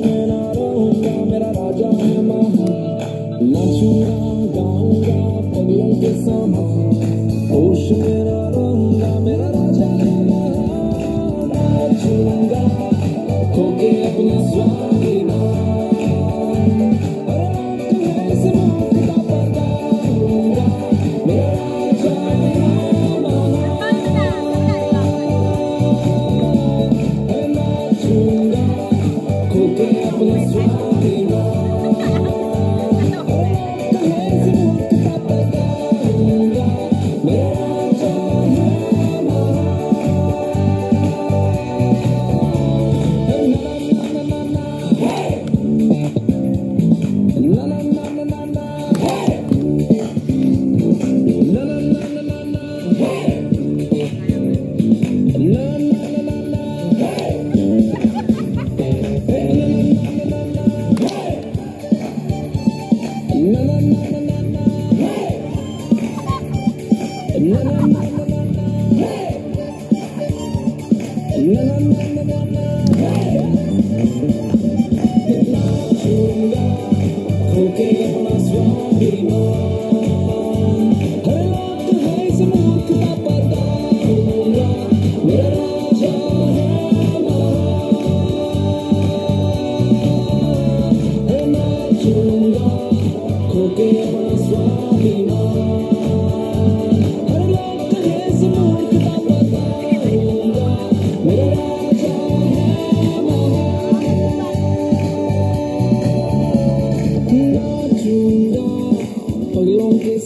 में ना रहूँगा मेरा राजा है महा नाचूँगा गाऊँगा पगलों समा 给我 Hey!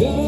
Go!